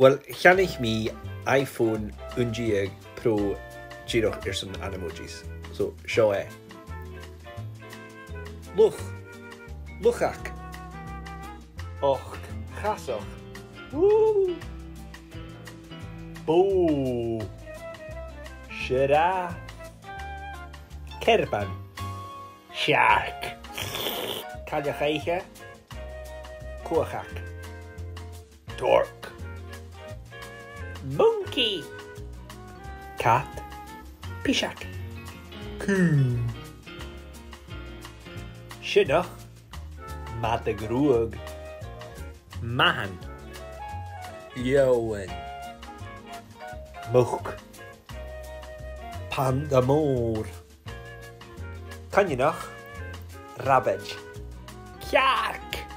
Wel, eich mi iPhone 11 Pro girwch i'r an emojis. So, sio e. Lwch. Lwch ac. Och, chasoch. Woo! Bw. Siara. Cerban. Shark. Caliach eiche. Cwach ac. Torque. monkey. Cat, pishak. Coo. Shinnach, Matagrug. Mahan, Yowen. Mook, Pandamore. Kanyinach, Rabbage. Kiark!